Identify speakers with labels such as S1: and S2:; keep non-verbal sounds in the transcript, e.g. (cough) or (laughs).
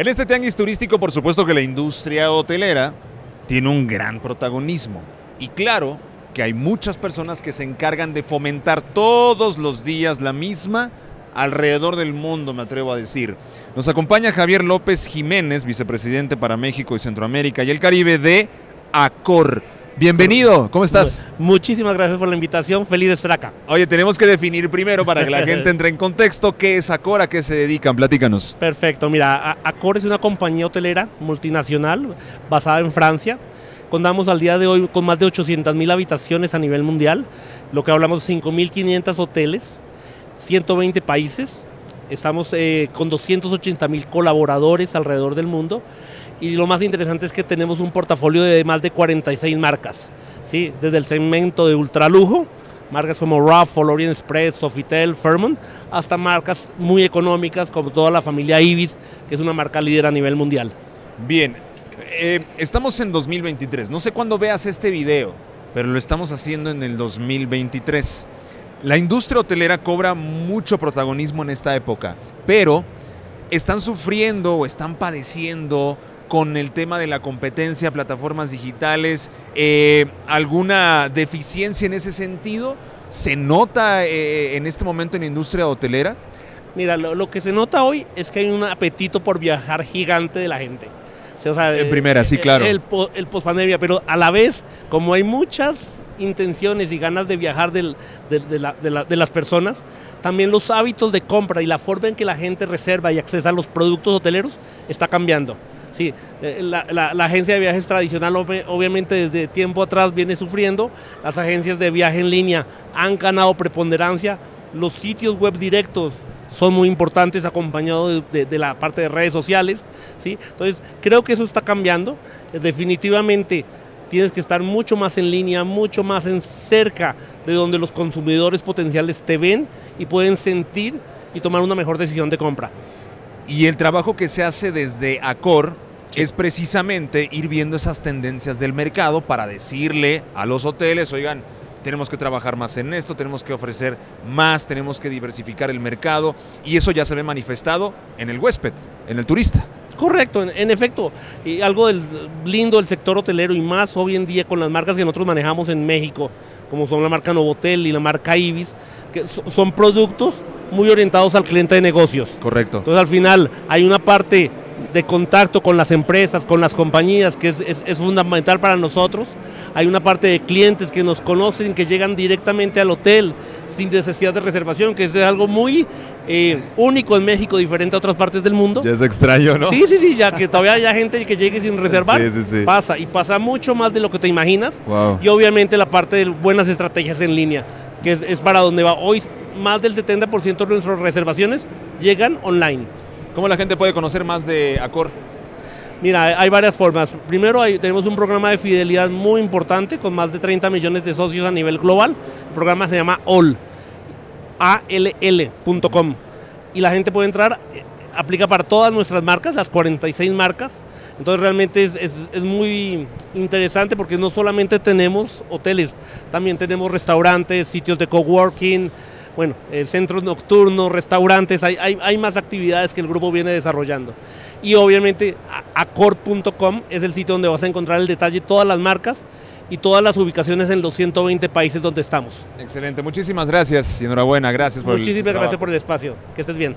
S1: En este tianguis turístico, por supuesto que la industria hotelera tiene un gran protagonismo. Y claro que hay muchas personas que se encargan de fomentar todos los días la misma alrededor del mundo, me atrevo a decir. Nos acompaña Javier López Jiménez, vicepresidente para México y Centroamérica y el Caribe de ACOR. Bienvenido, ¿cómo estás?
S2: Muchísimas gracias por la invitación, feliz de estar acá.
S1: Oye, tenemos que definir primero para que la (laughs) gente entre en contexto qué es ACOR, a qué se dedican, platícanos.
S2: Perfecto, mira, ACOR es una compañía hotelera multinacional basada en Francia. Contamos al día de hoy con más de 800 mil habitaciones a nivel mundial, lo que hablamos de 5.500 hoteles, 120 países, estamos eh, con 280 mil colaboradores alrededor del mundo y lo más interesante es que tenemos un portafolio de más de 46 marcas, ¿sí? desde el segmento de ultralujo, marcas como Ruffle, Orient Express, Sofitel, Fairmont, hasta marcas muy económicas como toda la familia Ibis, que es una marca líder a nivel mundial.
S1: Bien, eh, estamos en 2023, no sé cuándo veas este video, pero lo estamos haciendo en el 2023. La industria hotelera cobra mucho protagonismo en esta época, pero están sufriendo o están padeciendo con el tema de la competencia, plataformas digitales, eh, alguna deficiencia en ese sentido? ¿Se nota eh, en este momento en la industria hotelera?
S2: Mira, lo, que se nota hoy es que hay un apetito por viajar gigante de la gente.
S1: en primera, sí, claro.
S2: El, el pospandemia, pero a la vez, como hay muchas intenciones y ganas de viajar de, de, las personas, también los hábitos de compra y la forma en que la gente reserva y accesa a los productos hoteleros está cambiando. Sí, eh, la, agencia de viajes tradicional obviamente desde tiempo atrás viene sufriendo, las agencias de viaje en línea han ganado preponderancia, los sitios web directos son muy importantes acompañados de, la parte de redes sociales, ¿sí? entonces creo que eso está cambiando, definitivamente tienes que estar mucho más en línea, mucho más en cerca de donde los consumidores potenciales te ven y pueden sentir y tomar una mejor decisión de compra.
S1: Y el trabajo que se hace desde Acor es precisamente ir viendo esas tendencias del mercado para decirle a los hoteles, oigan, tenemos que trabajar más en esto, tenemos que ofrecer más, tenemos que diversificar el mercado y eso ya se ve manifestado en el huésped, en el turista.
S2: Correcto, en, efecto, y algo del, lindo del sector hotelero y más hoy en día con las marcas que nosotros manejamos en México, como son la marca Novotel y la marca Ibis, que son productos muy orientados al cliente de negocios.
S1: Correcto.
S2: Entonces al final hay una parte de contacto con las empresas, con las compañías, que es, fundamental para nosotros. Hay una parte de clientes que nos conocen, que llegan directamente al hotel sin necesidad de reservación, que es algo muy eh, único en México, diferente a otras partes del mundo.
S1: Ya es extraño, ¿no?
S2: Sí, sí, sí, ya que todavía hay gente que llegue sin reservar. Sí, sí, sí. Pasa, y pasa mucho más de lo que te imaginas. Y obviamente la parte de buenas estrategias en línea, que es, es para donde va. Hoy más del 70% de nuestras reservaciones llegan online.
S1: ¿Cómo la gente puede conocer más de Accor?
S2: Mira, hay varias formas. Primero tenemos un programa de fidelidad muy importante con más de 30 millones de socios a nivel global. El programa se llama ALL, all.com. Y la gente puede entrar, eh, aplica para todas nuestras marcas, las 46 marcas. Entonces realmente es, es, muy interesante porque no solamente tenemos hoteles, también tenemos restaurantes, sitios de coworking, bueno, eh, centros nocturnos, restaurantes, hay, hay, más actividades que el grupo viene desarrollando. Y obviamente acor.com es el sitio donde vas a encontrar el detalle, todas las marcas y todas las ubicaciones en los 120 países donde estamos.
S1: Excelente, muchísimas gracias y enhorabuena, gracias por
S2: Muchísimas gracias por el espacio, que estés bien.